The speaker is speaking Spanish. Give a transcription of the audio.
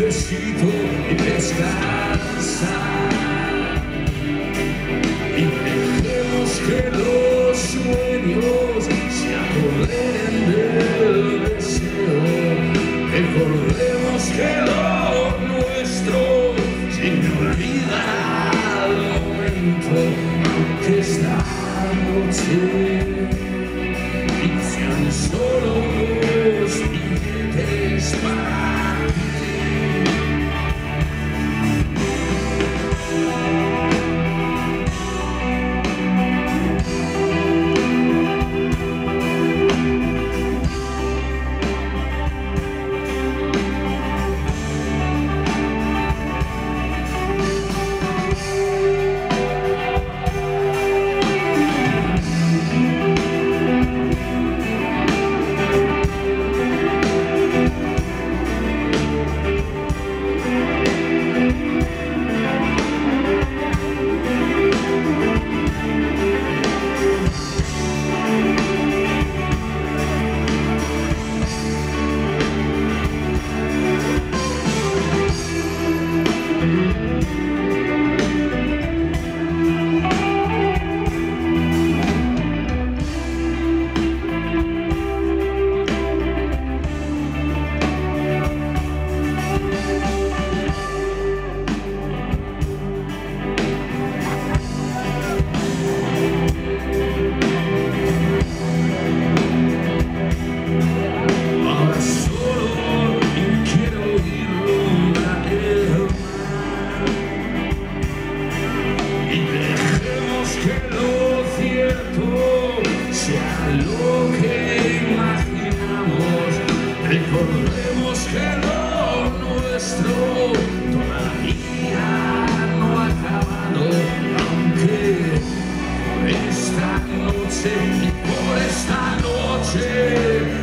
necesito descansar. Y dejemos que los sueños se apoderen del deseo. Recordemos que lo nuestro se me olvida al momento, aunque esta noche y por esta noche